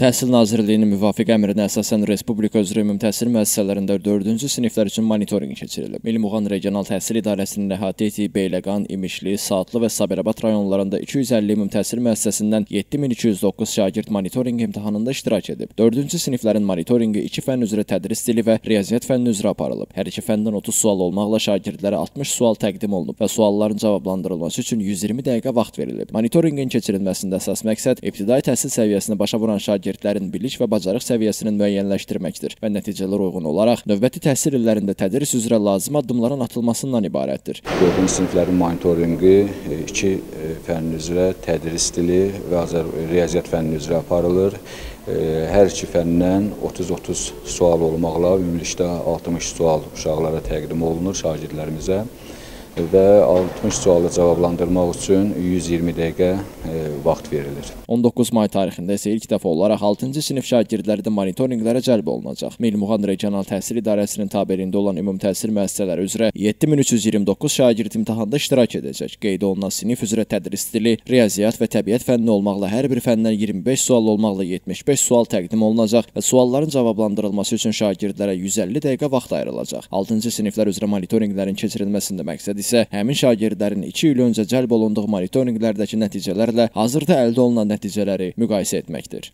Təhsil Nazirliyinin müvafiq əmrinə əsasən Respublika üzrə ümumi təhsil müəssisələrində 4-cü siniflər üçün monitorinq keçirilib. Milli Muğan Regional Təhsil İdarəsinin əhatə etdiyi Beyləqan, İmişli, Saatlı və Sabirabad rayonlarında 250 ümumi təhsil müəssisəsindən 7209 şagird monitorinq imtahanında iştirak edib. 4-cü siniflərin monitorinqi 2 fənn üzrə tədris dili və riyaziyyat fənni üzrə aparılıb. Hər iki fəndən 30 sual olmaqla şagirdlərə 60 sual təqdim olunub və sualların cavablandırılması üçün 120 dəqiqə vaxt verilib. Monitorinqin keçirilməsində əsas məqsəd ibtidai təhsil səviyyəsini başa vuran şagird şagirdlərin bilik və bacarıq səviyyəsinin müəyyənləşdirməkdir və nəticələr uyğun olaraq növbəti təhsil illərində tədris üzrə lazım addımların atılmasından ibarətdir. 4-cü siniflərin monitorinqi 2 fənn üzrə tədris dili və riyaziyyat fənni üzrə aparılır. Hər iki fəndən 30-30 sual olmaqla ümumilikdə 60 sual uşaqlara təqdim olunur şagirdlərimizə və 60 sualı cavablandırmaq üçün 120 dəqiqə e, vaxt verilir. 19 may tarixində isə ilk dəfə olaraq 6-cı sinif şagirdləri də monitorinqlərə cəlb olunacaq. Milli Muğan Regional Təhsil İdarəsinin tabeliyində olan ümumi təhsil müəssisələri üzrə 7329 şagird imtahanda iştirak edəcək. Qeyd olunan sinif üzrə tədris dili, riyaziyyat və təbiət fənni olmaqla hər bir fəndən 25 sual olmaqla 75 sual təqdim olunacaq və sualların cavablandırılması üçün şagirdlərə 150 dəqiqə vaxt ayrılacaq. 6-cı siniflər üzrə monitorinqlərin keçirilməsində məqsəd isə həmin şagirdlərin 2 il öncə cəlb olunduğu monitorinqlərdəki nəticələrlə hazırda əldə olunan nəticələri müqayisə etməkdir.